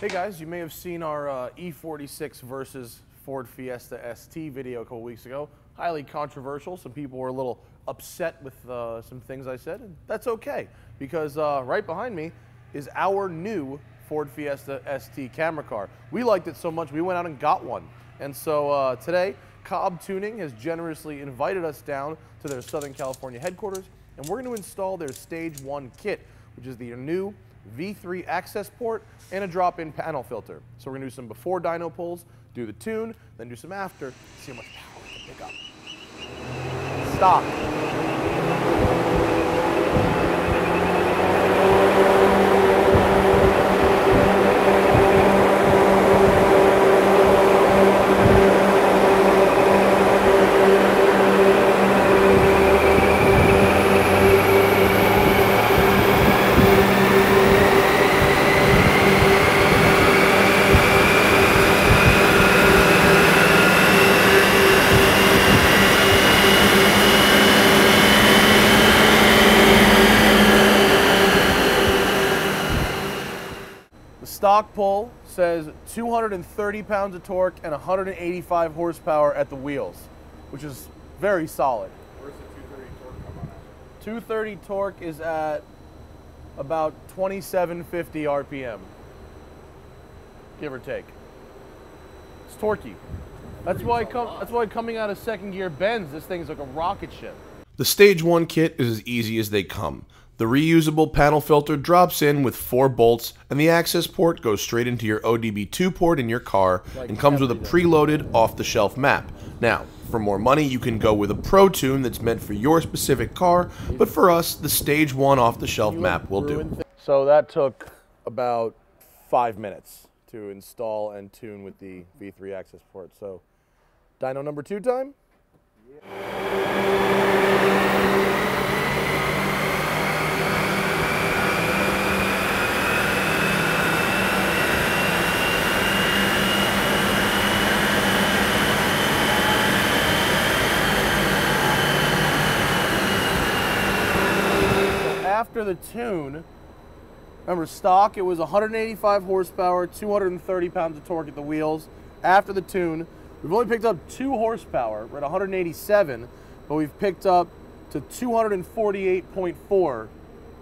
Hey guys, you may have seen our uh, E46 versus Ford Fiesta ST video a couple weeks ago. Highly controversial. Some people were a little upset with uh, some things I said, and that's okay because uh, right behind me is our new Ford Fiesta ST camera car. We liked it so much we went out and got one. And so uh, today, Cobb Tuning has generously invited us down to their Southern California headquarters, and we're going to install their Stage 1 kit, which is the new V3 Accessport, and a drop-in panel filter. So we're gonna do some before dyno pulls, do the tune, then do some after, see how much power we can pick up. Stop. Stock pull says 230 pounds of torque and 185 horsepower at the wheels, which is very solid. Where's the 230 torque come on at? 230 torque is at about 2750 RPM, give or take. It's torquey. That's why, com- that's why coming out of second gear bends, this thing's like a rocket ship. The Stage 1 kit is as easy as they come. The reusable panel filter drops in with four bolts, and the Accessport goes straight into your ODB2 port in your car and comes with a preloaded off the shelf map. Now, for more money, you can go with a Pro Tune that's meant for your specific car, but for us, the Stage 1 off the shelf map will do. So that took about five minutes to install and tune with the V3 access port. So, dyno number two time? After the tune, remember stock, it was 185 horsepower, 230 pounds of torque at the wheels. After the tune, we've only picked up two horsepower. We're at 187, but we've picked up to 248.4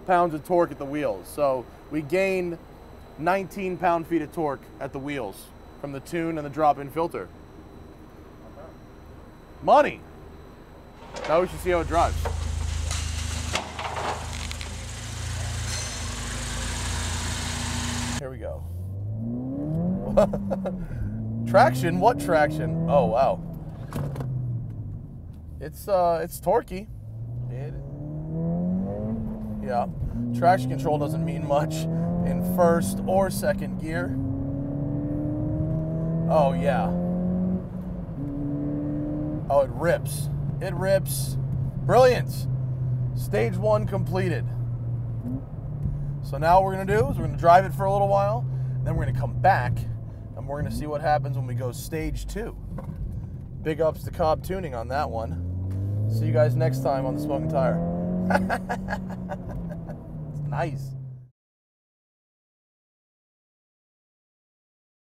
pounds of torque at the wheels. So we gained 19 pound feet of torque at the wheels from the tune and the drop-in filter. Money. Now we should see how it drives. Here we go. traction? What traction? Oh wow. It's uh it's torquey. It, yeah. Traction control doesn't mean much in first or second gear. Oh yeah. Oh it rips. It rips. Brilliant. Stage one completed. So now what we're gonna do is we're gonna drive it for a little while, then we're gonna come back and we're gonna see what happens when we go stage two. Big ups to Cobb Tuning on that one. See you guys next time on the Smoking Tire. it's nice.